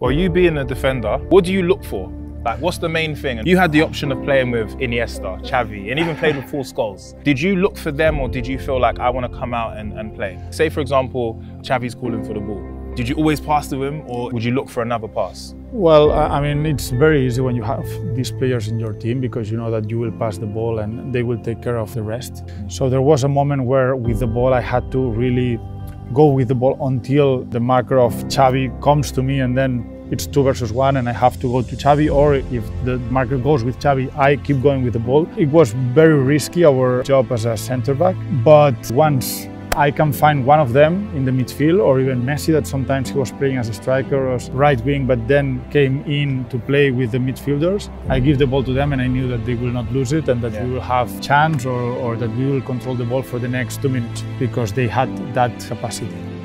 Well, you being a defender, what do you look for? Like, what's the main thing? You had the option of playing with Iniesta, Xavi, and even played with Paul Scholes. Did you look for them or did you feel like, I want to come out and, and play? Say, for example, Xavi's calling for the ball. Did you always pass to him or would you look for another pass? Well, I mean, it's very easy when you have these players in your team because you know that you will pass the ball and they will take care of the rest. So there was a moment where with the ball I had to really go with the ball until the marker of Xavi comes to me and then it's two versus one and I have to go to Xavi or if the marker goes with Xavi, I keep going with the ball. It was very risky, our job as a centre back, but once I can find one of them in the midfield or even Messi that sometimes he was playing as a striker or right wing but then came in to play with the midfielders. I mm-hmm. give the ball to them and I knew that they will not lose it and that yeah. we will have chance or, or that we will control the ball for the next two minutes because they had that capacity.